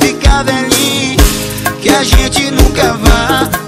ficar velhinho. Que a gente nunca vá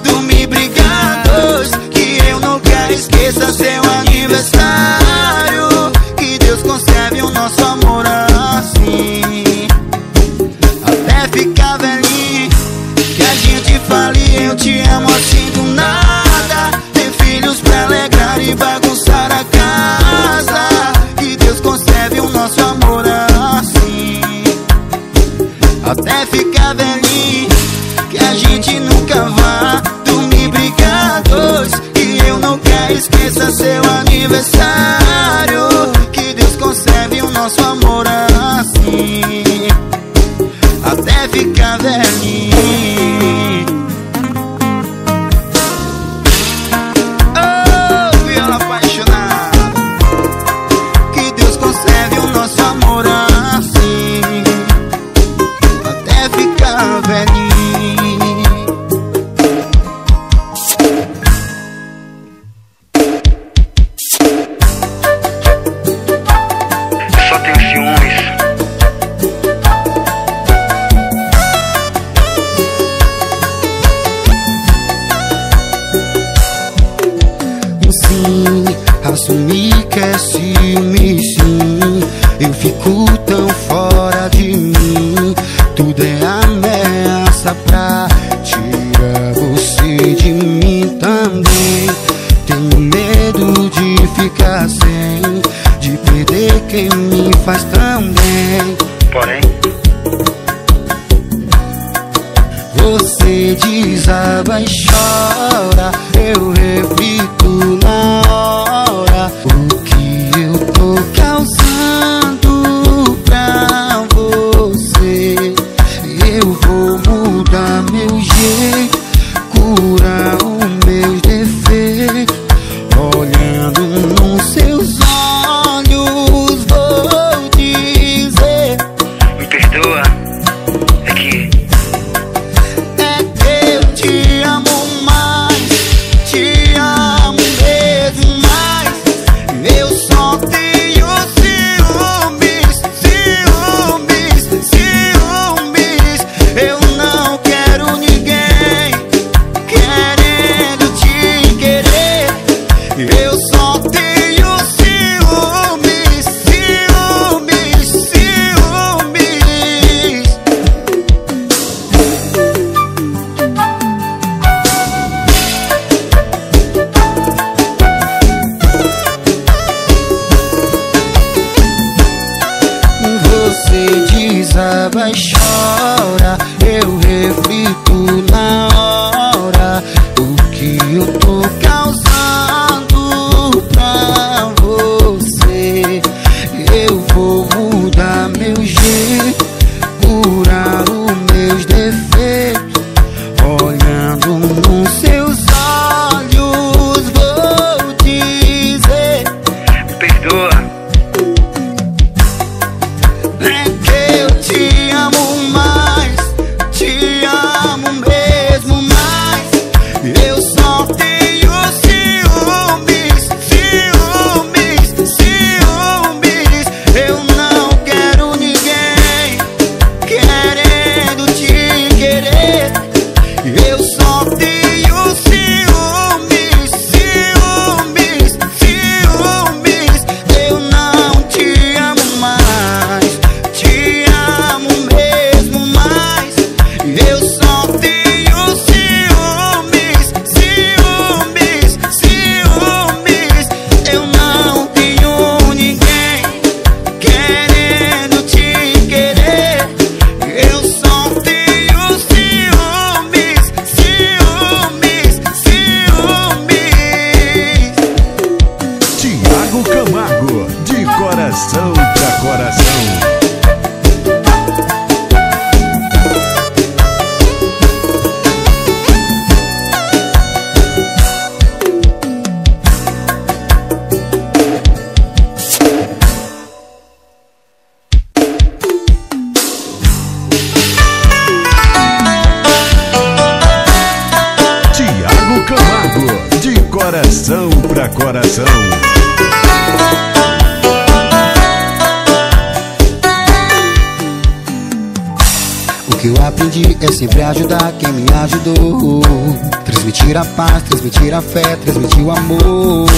Transmitir a paz, transmitir a fé, transmitir o amor.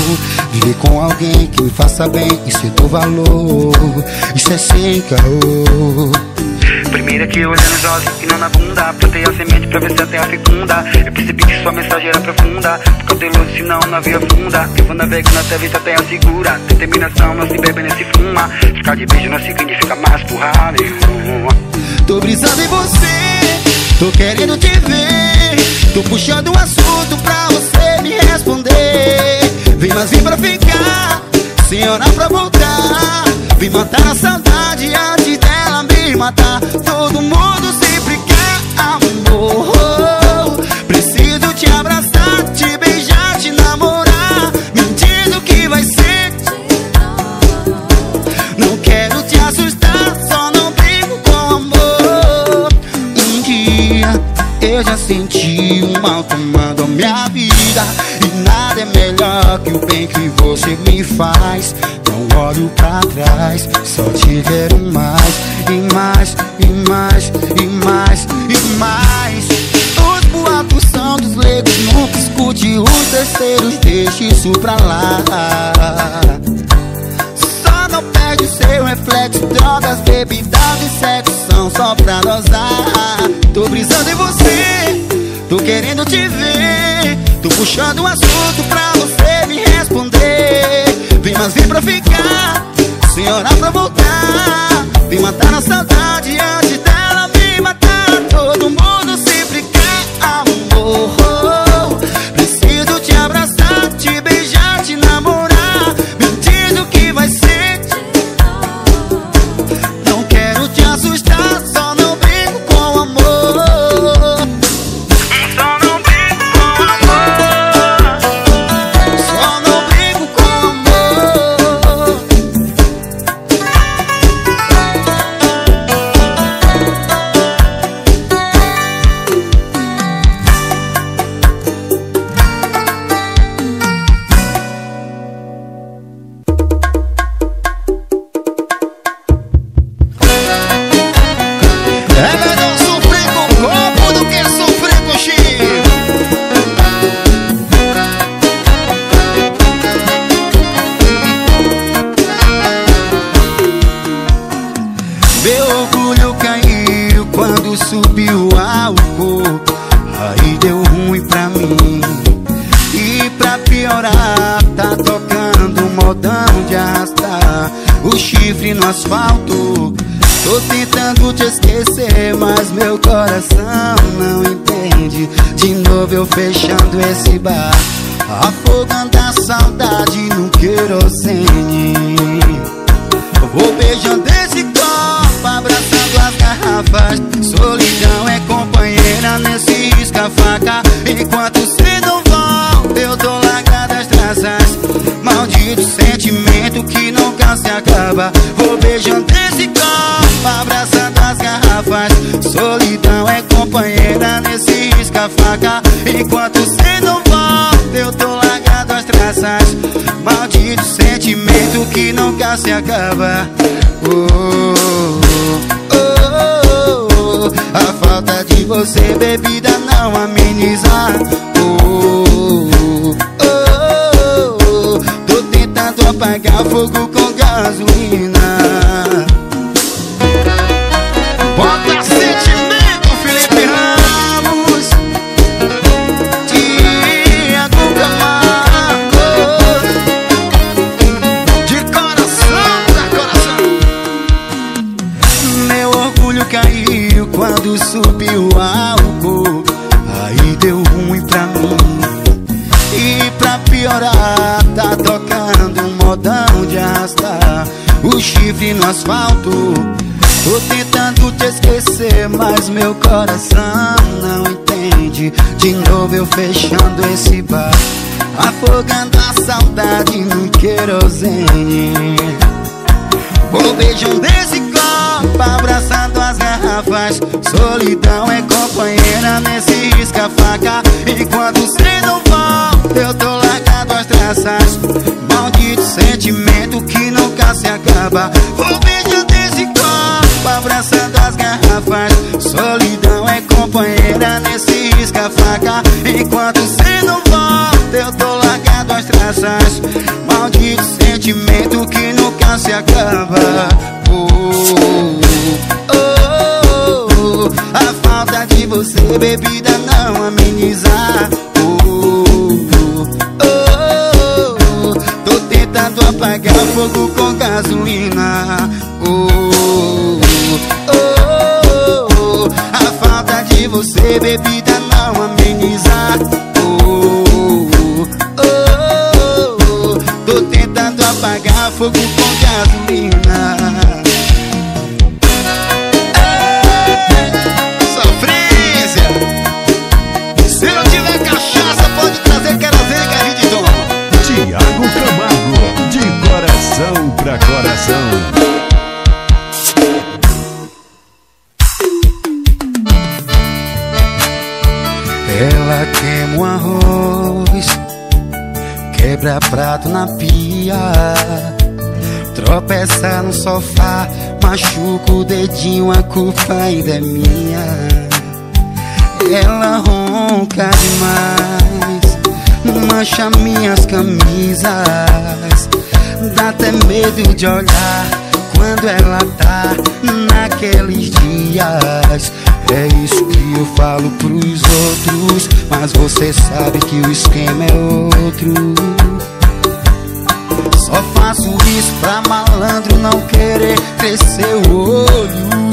Viver com alguém que me faça bem, isso eu dou valor. Isso é sem caô. Primeiro que eu olhei nos olhos e não na bunda Plantei a semente pra ver se a terra fecunda Eu percebi que sua mensagem era profunda Porque eu tenho luz senão não havia funda Eu vou navegando até ver se a terra segura Determinação não se bebe nem se fuma Ficar de beijo não significa mais porra nenhuma Tô brisando em você, tô querendo te ver. Tô puxando o assunto pra você me responder. Vem, mas vem pra ficar, senhora pra voltar. Vem matar a saudade que você me faz. Não olho pra trás, só te quero mais, e mais, e mais, e mais, e mais. Os boatos são dos leigos, nunca escute os terceiros, deixe isso pra lá. Só não perde o seu reflexo Drogas, bebidas e sexo São só pra dosar Tô brisando em você Tô querendo te ver Tô puxando um assunto pra você me Vem, mas vem pra ficar. Senhora pra voltar. Vem matar a saudade antes dela me matar. Todo mundo sempre quer amor Tô tentando te esquecer, mas meu coração não entende. De novo eu fechando esse bar, afogando a saudade no querosene. Vou beijando esse copo, abraçando as garrafas. Solidão é companheira nesse risca-faca. Enquanto cê não volta, eu tô largado as traças. Maldito sentimento que nunca se acaba. Vou beijando esse copo, abraçando as garrafas. Solidão é companheira nesse risca-faca. Enquanto cê não volta, eu tô largado as traças. Maldito sentimento que nunca se acaba. Oh, oh, oh, oh. A falta de você, bebida, não ameniza. Oh, oh. Tô tentando apagar fogo com gasolina. Querosene. Vou beijando esse copo, abraçando as garrafas. Solidão é companheira nesse risca-faca. Enquanto cê não volta, eu tô largado as traças. Maldito sentimento que nunca se acaba. Vou beijando esse copo, abraçando as garrafas. Solidão é companheira nesse risca-faca. Enquanto cê não volta, eu tô largado as traças. Maldito sentimento que nunca se acaba. Oh, oh, oh, a falta de você, bebida, não ameniza. Oh, oh, oh, tô tentando apagar fogo com gasolina. Oh, oh, a falta de você, bebida, não na pia, tropeça no sofá, machuca o dedinho, a culpa ainda é minha. Ela ronca demais, mancha minhas camisas, dá até medo de olhar quando ela tá naqueles dias. É isso que eu falo pros outros, mas você sabe que o esquema é outro. Só faço isso pra malandro não querer crescer o olho.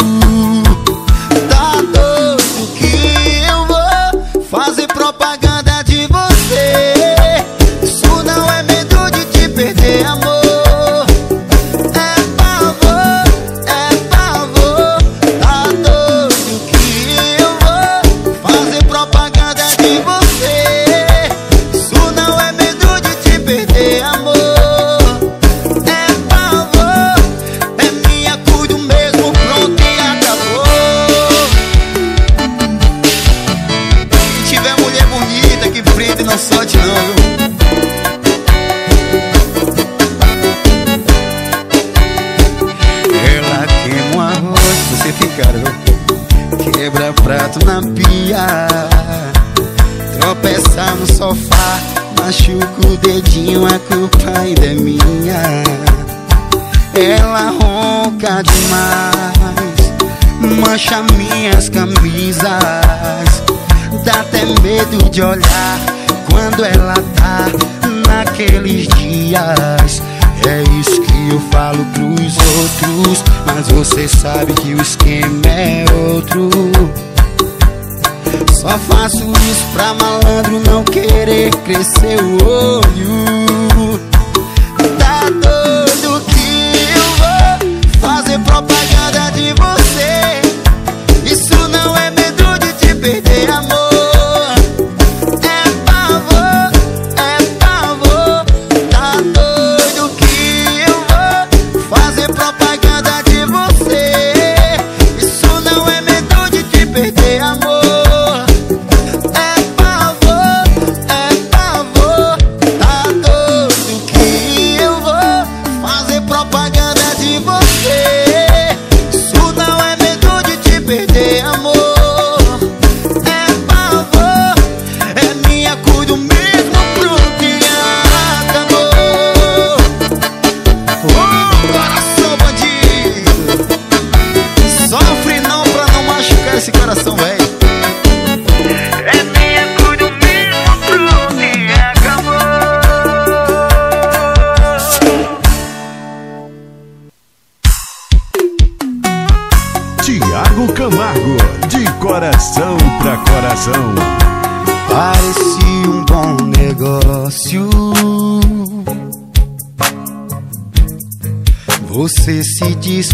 arrepia Tropeçar no sofá Machuca o dedinho, a culpa ainda é minha. Ela ronca demais Mancha minhas camisas. Dá até medo de olhar Quando ela tá naqueles dias. É isso que eu falo pros outros Mas você sabe que o esquema é outro. Só faço isso pra malandro não querer crescer o olho.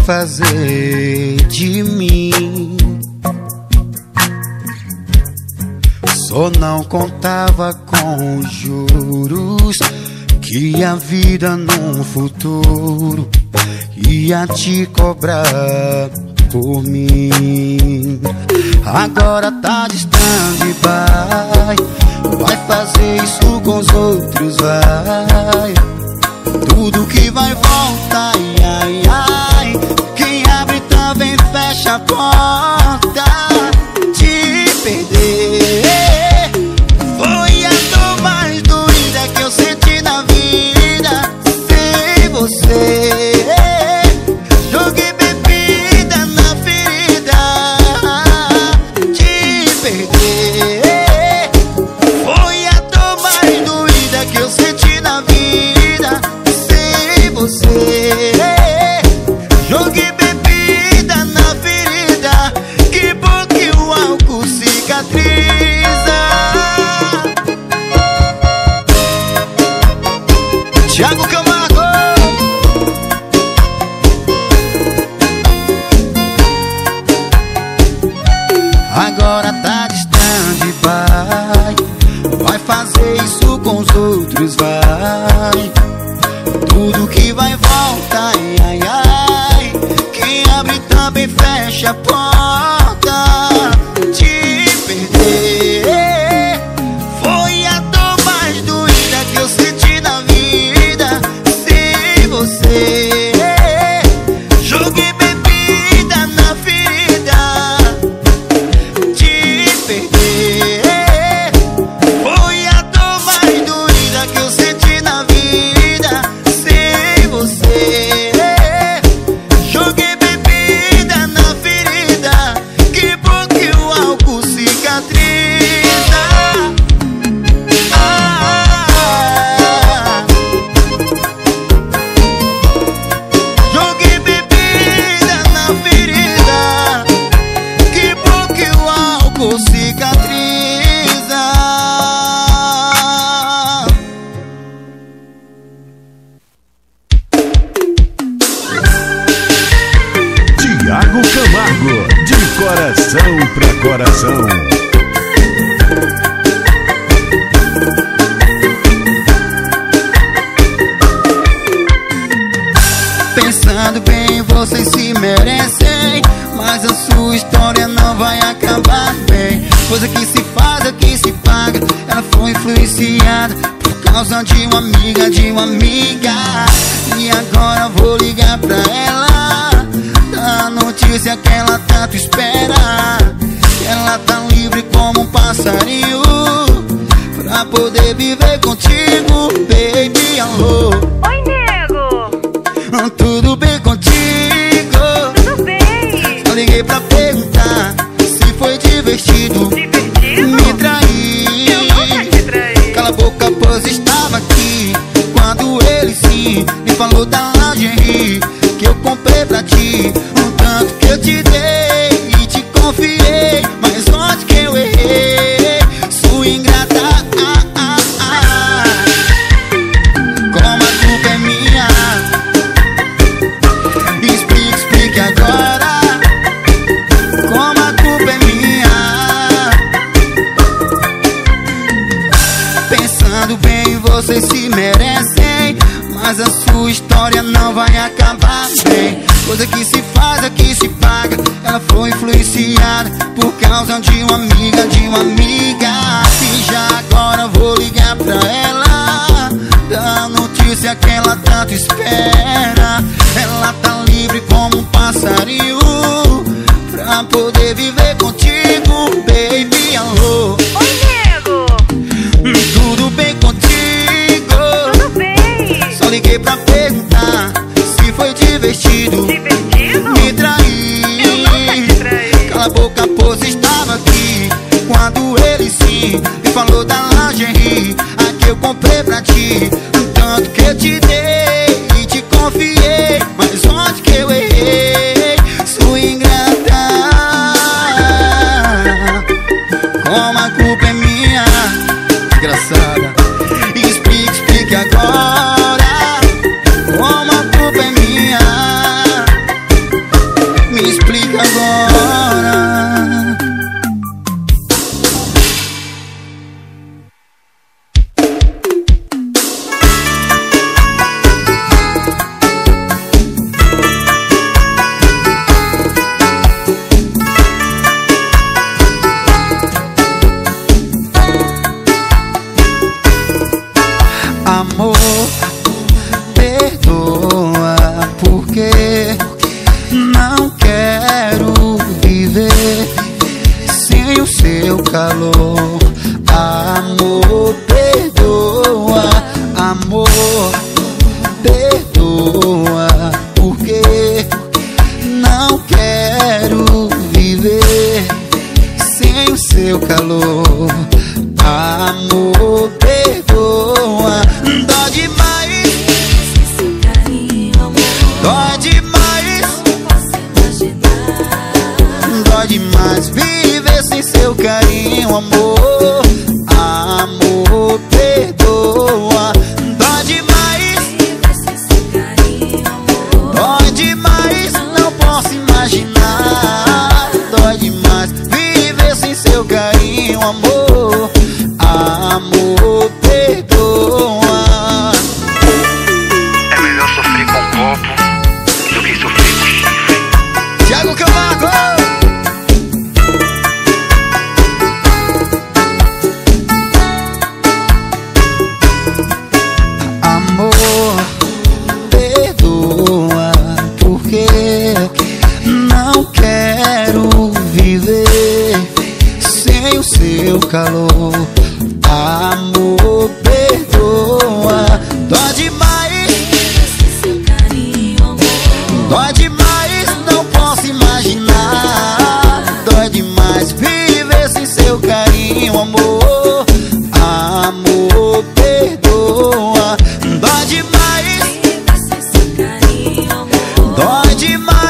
desfazer de mim. Só não contava com juros que a vida no futuro ia te cobrar por mim. Agora tá distante, vai, vai fazer isso com os outros, vai. bem fecha a porta. around you coisa que se faz é que se paga. Ela foi influenciada por causa de uma amiga, de uma amiga. E já agora vou ligar pra ela Da notícia que ela tanto espera. tenho amor.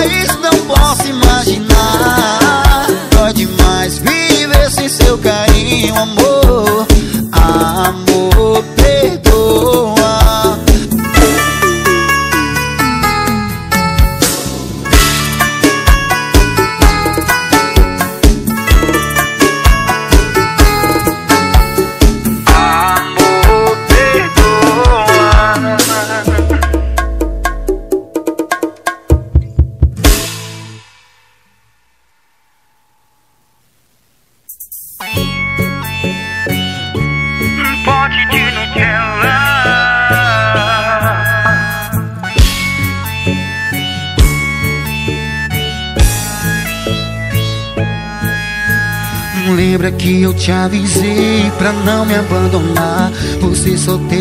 isso não posso imaginar.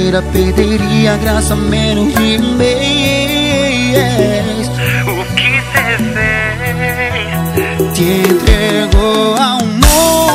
besteira perderia a graça menos de mês. O que você fez? Te entregou ao mundo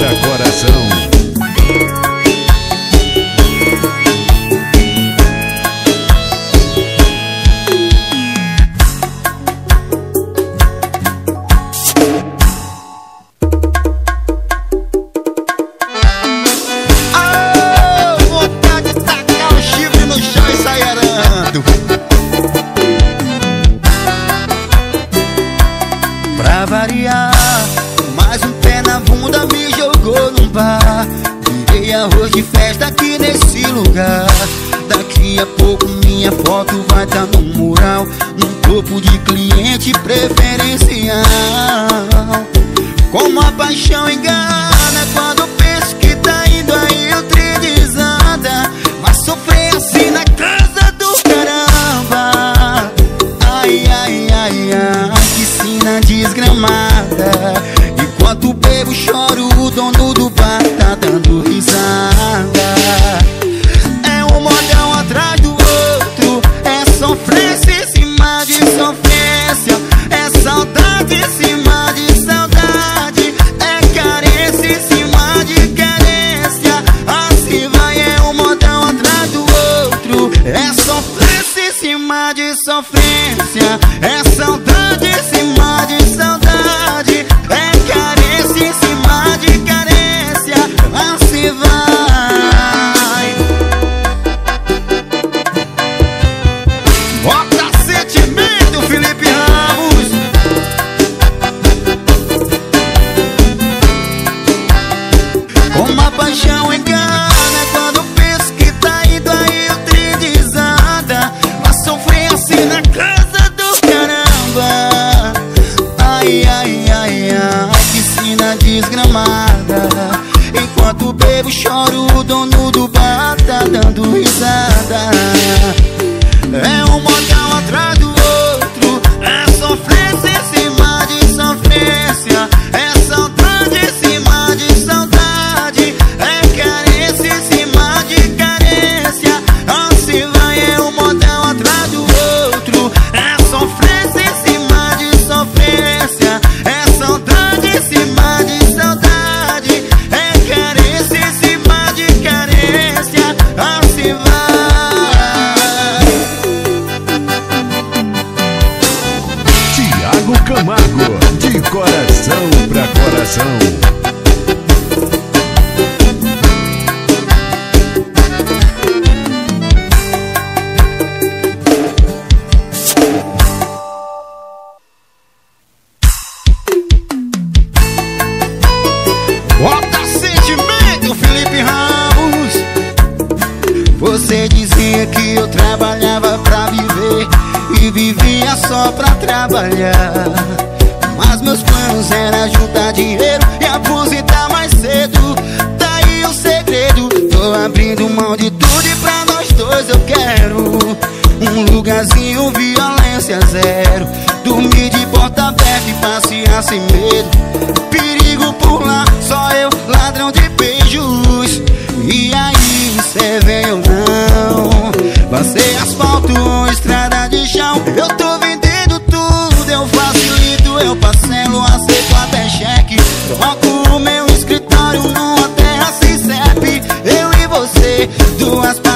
pra coração. Devagarzinho, violência zero. Dormi de porta aberta e passear sem medo. Perigo por lá, só eu, ladrão de beijos. E aí, cê vem ou não? Passei asfalto, estrada de chão. Eu tô vendendo tudo, eu facilito, eu parcelo Aceito até cheque, troco o meu escritório Numa terra sem CEP. Eu e você, duas pessoas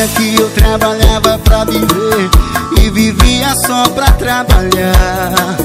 dizia que eu trabalhava pra viver E vivia só pra trabalhar.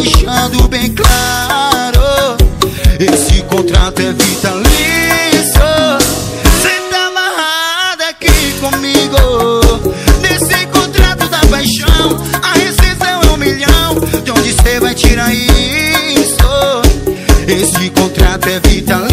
deixando bem claro. Esse contrato é vitalício. Cê tá amarrada aqui comigo. Nesse contrato da paixão A rescisão é um milhão. De onde cê vai tirar isso? Esse contrato é vitalício.